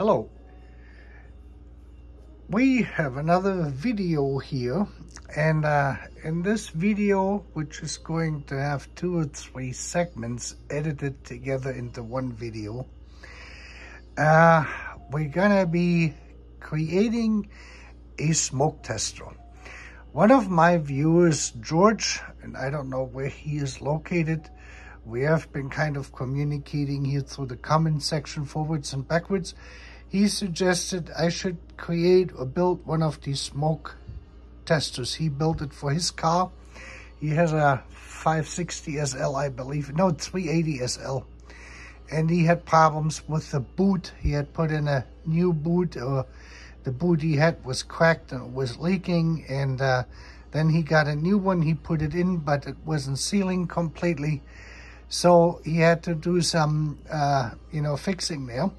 Hello. We have another video here and uh, in this video which is going to have two or three segments edited together into one video uh, we're gonna be creating a smoke tester. One of my viewers, George, and I don't know where he is located, we have been kind of communicating here through the comment section forwards and backwards. He suggested I should create or build one of these smoke testers. He built it for his car. He has a 560 SL, I believe. No, 380 SL. And he had problems with the boot. He had put in a new boot or the boot he had was cracked and was leaking. And uh, then he got a new one. He put it in, but it wasn't sealing completely. So he had to do some, uh, you know, fixing there.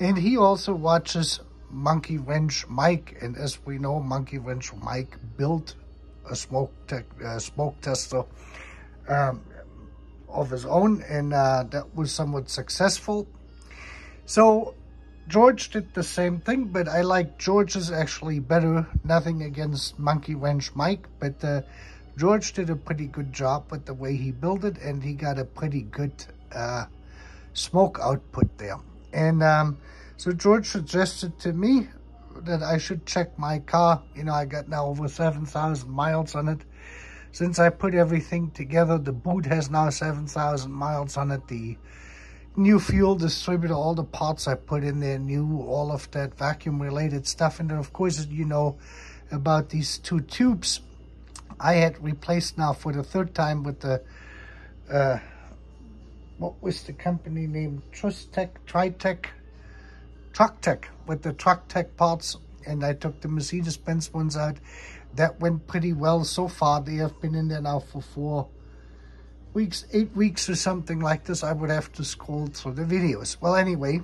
And he also watches Monkey Wrench Mike. And as we know, Monkey Wrench Mike built a smoke, uh, smoke tester um, of his own. And uh, that was somewhat successful. So George did the same thing, but I like George's actually better. Nothing against Monkey Wrench Mike, but uh, George did a pretty good job with the way he built it, and he got a pretty good uh, smoke output there. And um, so George suggested to me that I should check my car. You know, I got now over 7,000 miles on it. Since I put everything together, the boot has now 7,000 miles on it. The new fuel distributor, all the parts I put in there, new, all of that vacuum related stuff. And then of course, you know about these two tubes I had replaced now for the third time with the, uh, what was the company name? Trustech, Tritech, Trucktec, with the Trucktec parts. And I took the Mercedes-Benz ones out. That went pretty well so far. They have been in there now for four weeks, eight weeks or something like this. I would have to scroll through the videos. Well, anyway,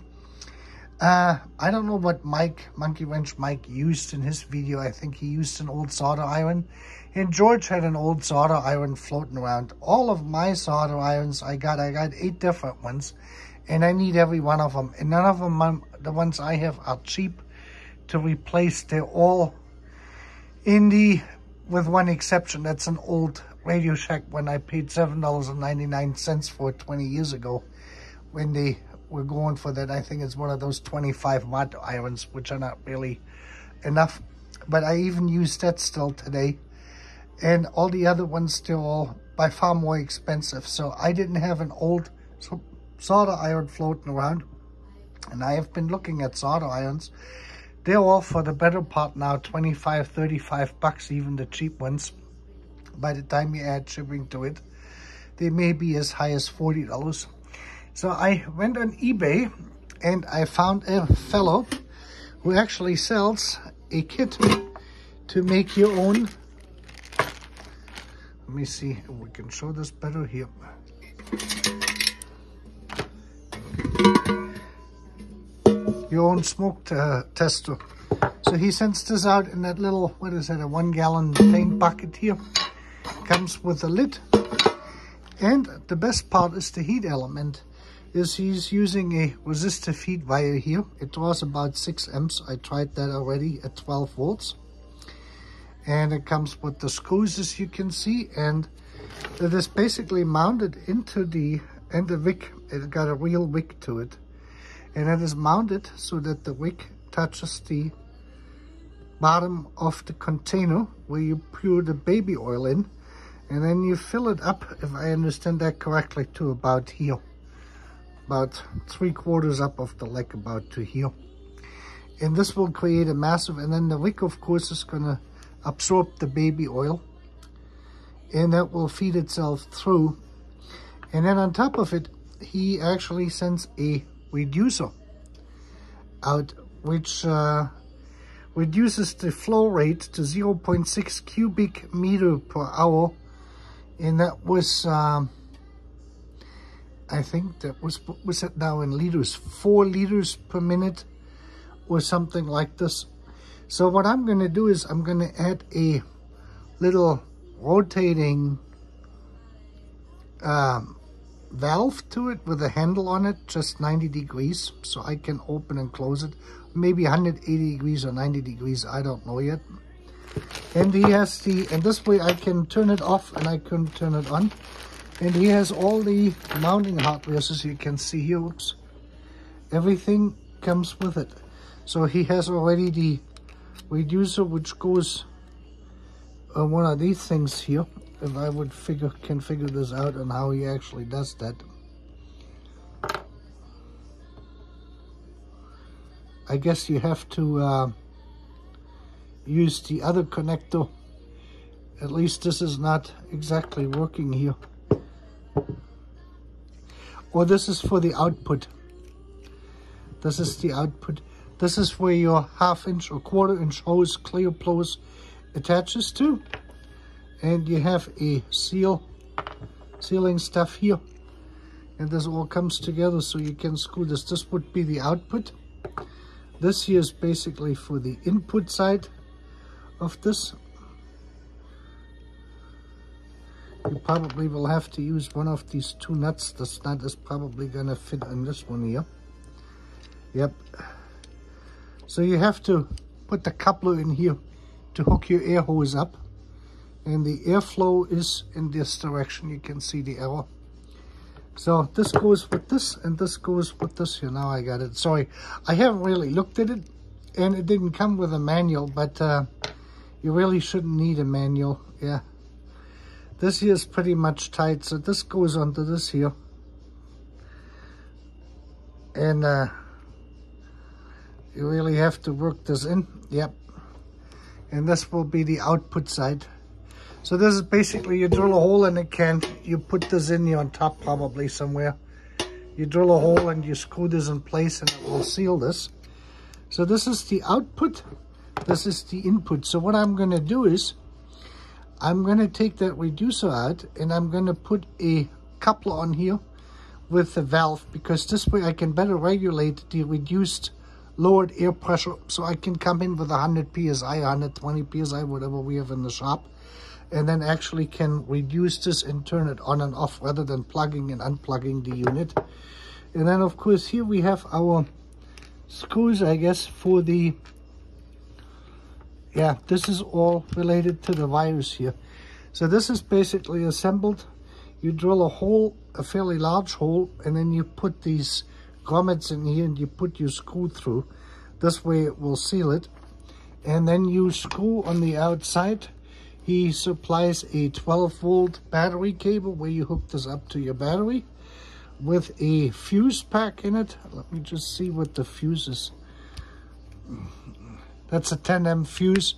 uh, I don't know what Mike, Monkey Wrench Mike used in his video. I think he used an old solder iron. And George had an old solder iron floating around. All of my solder irons I got, I got eight different ones. And I need every one of them. And none of them, the ones I have, are cheap to replace. They're all in the, with one exception. That's an old Radio Shack when I paid $7.99 for it 20 years ago. When they were going for that, I think it's one of those 25 watt irons, which are not really enough. But I even use that still today and all the other ones still all by far more expensive. So I didn't have an old solder iron floating around. And I have been looking at solder irons. They're all for the better part now, 25, 35 bucks, even the cheap ones. By the time you add shipping to it, they may be as high as $40. So I went on eBay and I found a fellow who actually sells a kit to make your own let me see if we can show this better here. Your own smoke uh, tester. So he sends this out in that little, what is it, a one gallon paint bucket here. Comes with a lid. And the best part is the heat element. Is he's using a resistive heat wire here. It draws about 6 amps. I tried that already at 12 volts. And it comes with the screws as you can see and it is basically mounted into the and the wick. It got a real wick to it. And it is mounted so that the wick touches the bottom of the container where you pour the baby oil in. And then you fill it up if I understand that correctly to about here about three quarters up of the leg about to here and this will create a massive and then the wick of course is gonna absorb the baby oil and that will feed itself through. And then on top of it, he actually sends a reducer out, which uh, reduces the flow rate to 0.6 cubic meter per hour. And that was, um, I think that was, was it now in liters? Four liters per minute or something like this. So what I'm going to do is I'm going to add a little rotating um, valve to it with a handle on it, just 90 degrees, so I can open and close it. Maybe 180 degrees or 90 degrees, I don't know yet. And he has the, and this way I can turn it off and I can turn it on. And he has all the mounting hardware, as you can see here, oops. Everything comes with it. So he has already the reducer which goes on one of these things here if I would figure can figure this out and how he actually does that. I guess you have to uh, use the other connector. At least this is not exactly working here. Or this is for the output. This is the output. This is where your half inch or quarter inch hose clear close attaches to. And you have a seal sealing stuff here. And this all comes together so you can screw this. This would be the output. This here is basically for the input side of this you probably will have to use one of these two nuts. This nut is probably gonna fit on this one here. Yep. So you have to put the coupler in here to hook your air hose up. And the airflow is in this direction. You can see the arrow so this goes with this and this goes with this. Here now I got it. Sorry I haven't really looked at it and it didn't come with a manual but uh, you really shouldn't need a manual. Yeah this here is pretty much tight so this goes onto this here and uh, you really have to work this in yep and this will be the output side so this is basically you drill a hole in the can, you put this in here on top probably somewhere. You drill a hole and you screw this in place and it will seal this. So this is the output, this is the input. So what I'm gonna do is, I'm gonna take that reducer out and I'm gonna put a coupler on here with the valve because this way I can better regulate the reduced lowered air pressure so I can come in with 100 psi 120 psi whatever we have in the shop and then actually can reduce this and turn it on and off rather than plugging and unplugging the unit. And then of course here we have our screws, I guess, for the, yeah, this is all related to the virus here. So this is basically assembled. You drill a hole, a fairly large hole, and then you put these grommets in here and you put your screw through. This way it will seal it. And then you screw on the outside he supplies a 12 volt battery cable where you hook this up to your battery with a fuse pack in it. Let me just see what the fuse is. That's a 10M fuse.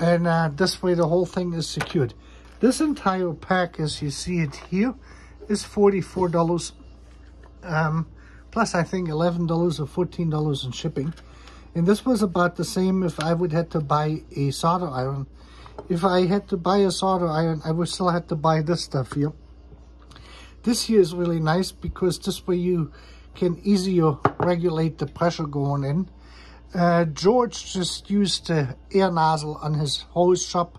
And uh, this way the whole thing is secured. This entire pack, as you see it here, is $44. Um, plus I think $11 or $14 in shipping. And this was about the same if I would have to buy a solder iron if I had to buy a solder iron, I would still have to buy this stuff here. This here is really nice because this way you can easier regulate the pressure going in. Uh, George just used the air nozzle on his hose shop,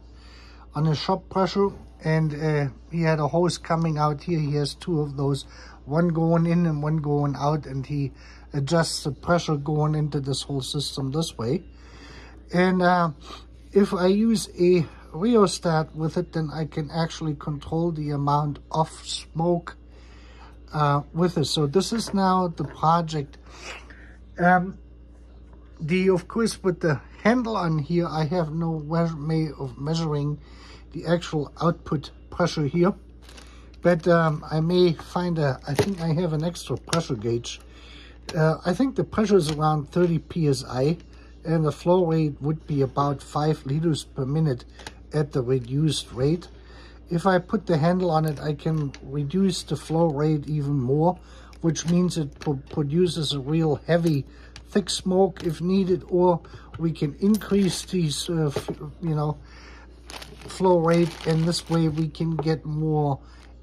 on his shop pressure, and uh, he had a hose coming out here. He has two of those, one going in and one going out, and he adjusts the pressure going into this whole system this way. And uh, if I use a rheostat with it, then I can actually control the amount of smoke uh, with it. So this is now the project. Um, the Of course, with the handle on here, I have no way of measuring the actual output pressure here. But um, I may find a, I think I have an extra pressure gauge. Uh, I think the pressure is around 30 PSI and the flow rate would be about 5 liters per minute at the reduced rate. If I put the handle on it, I can reduce the flow rate even more, which means it produces a real heavy, thick smoke if needed, or we can increase these, uh, you know, flow rate, and this way we can get more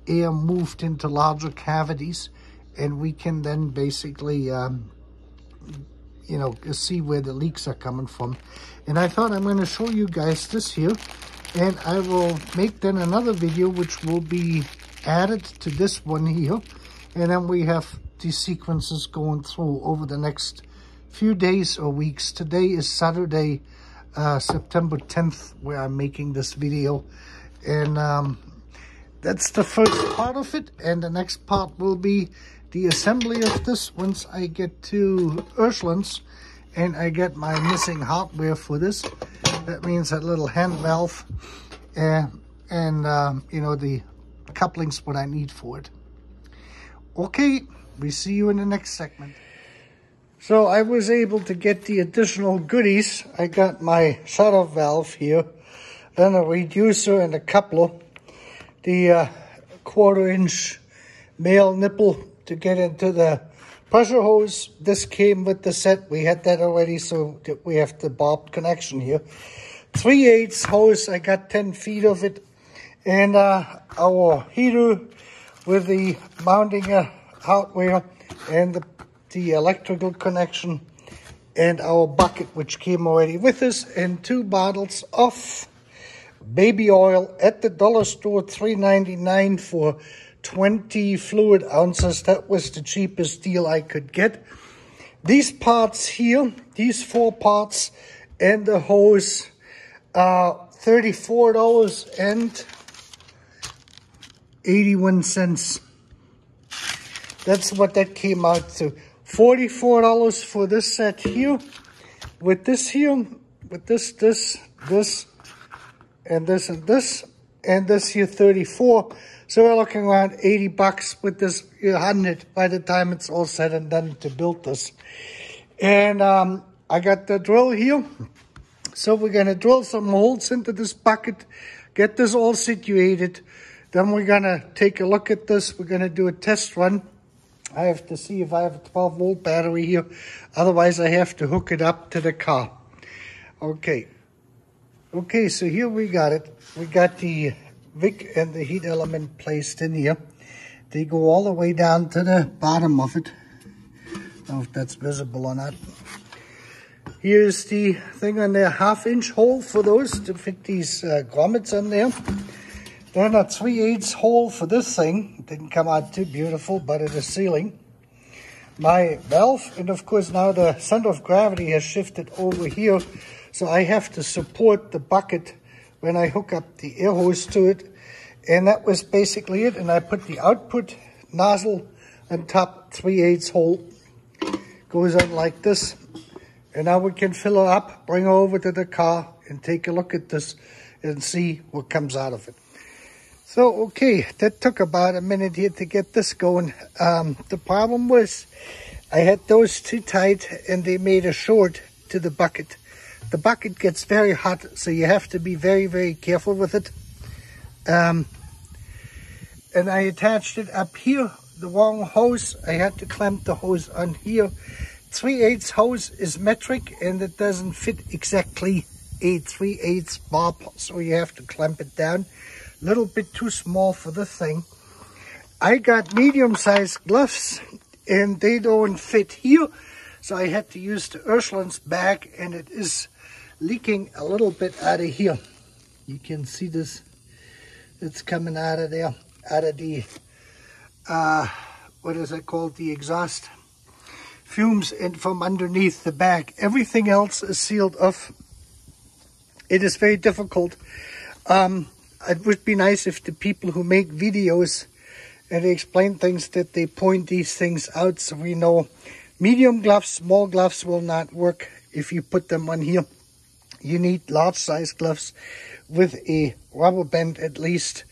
air moved into larger cavities, and we can then basically um, you know, see where the leaks are coming from. And I thought I'm going to show you guys this here. And I will make then another video which will be added to this one here. And then we have these sequences going through over the next few days or weeks. Today is Saturday, uh, September 10th, where I'm making this video. And um, that's the first part of it. And the next part will be the assembly of this once I get to Ursulin's and I get my missing hardware for this. That means that little hand valve uh, and, um, you know, the couplings what I need for it. Okay, we see you in the next segment. So I was able to get the additional goodies. I got my shutter valve here, then a reducer and a coupler, the uh, quarter inch male nipple to get into the pressure hose. This came with the set. We had that already, so we have the bob connection here. 3 eighths hose, I got 10 feet of it. And uh, our heater with the mounting uh, hardware and the, the electrical connection and our bucket which came already with us and two bottles of baby oil at the dollar store 3.99 for 20 fluid ounces. That was the cheapest deal i could get. These parts here these four parts and the hose are $34 and 81 cents. That's what that came out to. $44 for this set here. With this here, with this, this, this, and this and this, and this here 34. So we're looking around 80 bucks with this 100 by the time it's all said and done to build this. And um, I got the drill here. So we're going to drill some holes into this bucket, get this all situated. Then we're going to take a look at this. We're going to do a test run I have to see if I have a 12 volt battery here. Otherwise, I have to hook it up to the car. Okay. Okay, so here we got it. We got the VIC and the heat element placed in here. They go all the way down to the bottom of it. I don't know if that's visible or not. Here's the thing on there, half inch hole for those to fit these uh, grommets on there. Then a 3 8 hole for this thing. Didn't come out too beautiful, but it is sealing. My valve, and of course now the center of gravity has shifted over here, so I have to support the bucket when I hook up the air hose to it. And that was basically it. And I put the output nozzle on top 3 8 hole. Goes on like this. And now we can fill it up, bring it over to the car, and take a look at this and see what comes out of it. So, okay, that took about a minute here to get this going. Um, the problem was I had those too tight and they made a short to the bucket. The bucket gets very hot, so you have to be very, very careful with it. Um, and I attached it up here, the wrong hose. I had to clamp the hose on here. 3 8 hose is metric and it doesn't fit exactly a 3 8 bob, so you have to clamp it down little bit too small for the thing. I got medium-sized gloves and they don't fit here. So I had to use the Ursulin's bag and it is leaking a little bit out of here. You can see this. It's coming out of there, out of the, uh, what is it called? The exhaust fumes and from underneath the bag. Everything else is sealed off. It is very difficult. Um, it would be nice if the people who make videos and explain things that they point these things out so we know medium gloves, small gloves will not work if you put them on here. You need large size gloves with a rubber band at least.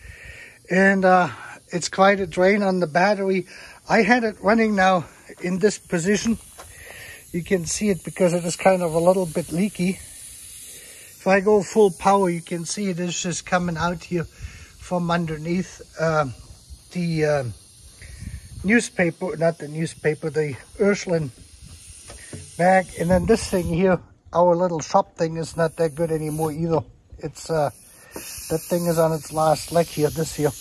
And uh, it's quite a drain on the battery. I had it running now in this position. You can see it because it is kind of a little bit leaky. If I go full power, you can see it is just coming out here from underneath uh, the uh, newspaper, not the newspaper, the Ursulin bag. And then this thing here, our little shop thing is not that good anymore either. It's, uh, that thing is on its last leg here, this here.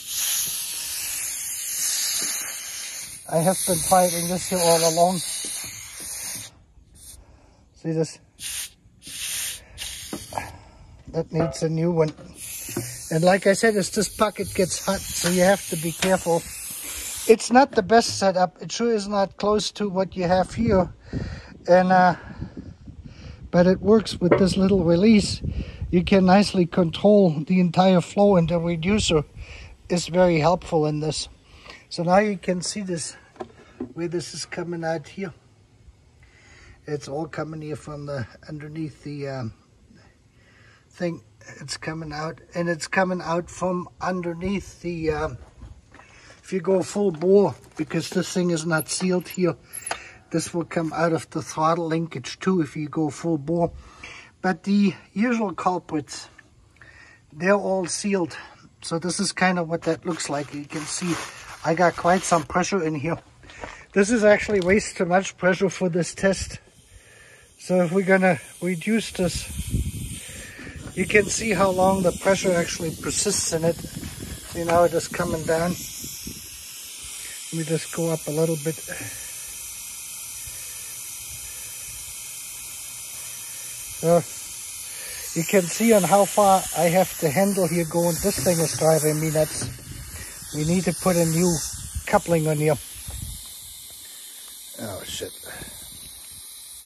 I have been fighting this here all along. See this? That needs a new one. And like I said, as this bucket gets hot, so you have to be careful it's not the best setup. It sure is not close to what you have here. And uh, but it works with this little release. You can nicely control the entire flow and the reducer is very helpful in this. So now you can see this, where this is coming out here. It's all coming here from the underneath the um, It's coming out and it's coming out from underneath the, um, if you go full bore, because this thing is not sealed here, this will come out of the throttle linkage too if you go full bore. But the usual culprits, they're all sealed. So this is kind of what that looks like. You can see I got quite some pressure in here. This is actually way too much pressure for this test. So if we're gonna reduce this, you can see how long the pressure actually persists in it. See now it is coming down. Let me just go up a little bit. So you can see on how far I have the handle here going. This thing is driving me nuts. We need to put a new coupling on here. Oh shit.